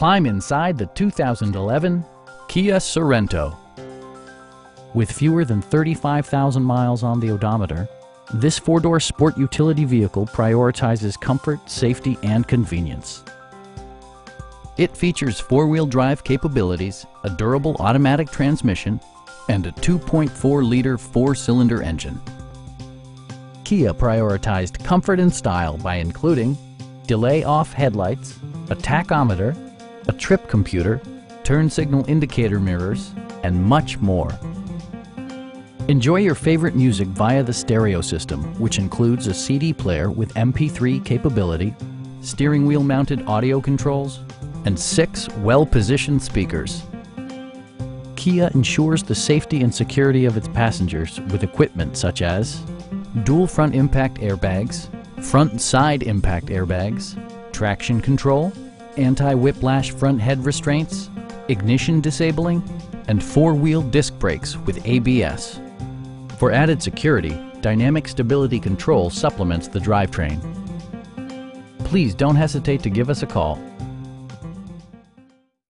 Climb inside the 2011 Kia Sorento. With fewer than 35,000 miles on the odometer, this four-door sport utility vehicle prioritizes comfort, safety, and convenience. It features four-wheel drive capabilities, a durable automatic transmission, and a 2.4-liter four-cylinder engine. Kia prioritized comfort and style by including delay-off headlights, a tachometer, a trip computer, turn signal indicator mirrors, and much more. Enjoy your favorite music via the stereo system, which includes a CD player with MP3 capability, steering wheel mounted audio controls, and six well-positioned speakers. Kia ensures the safety and security of its passengers with equipment such as dual front impact airbags, front and side impact airbags, traction control, anti-whiplash front head restraints, ignition disabling, and four-wheel disc brakes with ABS. For added security, Dynamic Stability Control supplements the drivetrain. Please don't hesitate to give us a call